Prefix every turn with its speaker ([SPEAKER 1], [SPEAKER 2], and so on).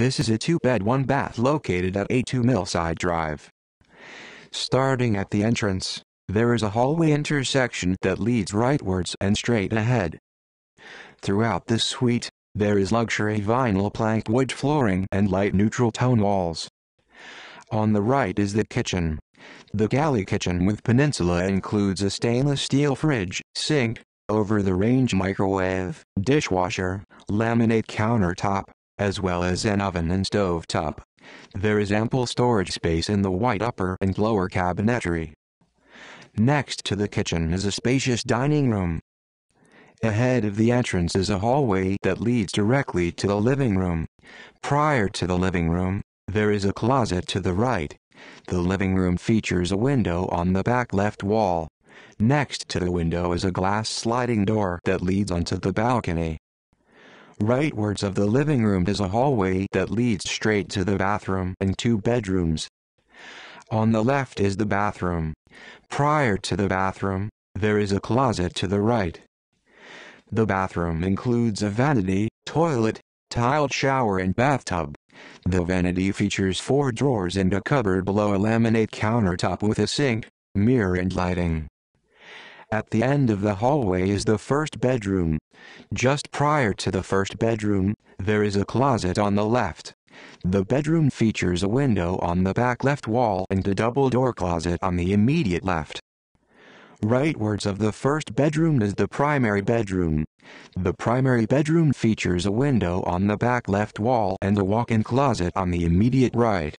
[SPEAKER 1] This is a two-bed one-bath located at A2 Millside Drive. Starting at the entrance, there is a hallway intersection that leads rightwards and straight ahead. Throughout this suite, there is luxury vinyl plank wood flooring and light neutral tone walls. On the right is the kitchen. The galley kitchen with peninsula includes a stainless steel fridge, sink, over-the-range microwave, dishwasher, laminate countertop, as well as an oven and stove top. There is ample storage space in the white upper and lower cabinetry. Next to the kitchen is a spacious dining room. Ahead of the entrance is a hallway that leads directly to the living room. Prior to the living room, there is a closet to the right. The living room features a window on the back left wall. Next to the window is a glass sliding door that leads onto the balcony. Rightwards of the living room is a hallway that leads straight to the bathroom and two bedrooms. On the left is the bathroom. Prior to the bathroom, there is a closet to the right. The bathroom includes a vanity, toilet, tiled shower and bathtub. The vanity features four drawers and a cupboard below a laminate countertop with a sink, mirror and lighting. At the end of the hallway is the first bedroom. Just prior to the first bedroom, there is a closet on the left. The bedroom features a window on the back left wall and a double door closet on the immediate left. Rightwards of the first bedroom is the primary bedroom. The primary bedroom features a window on the back left wall and a walk-in closet on the immediate right.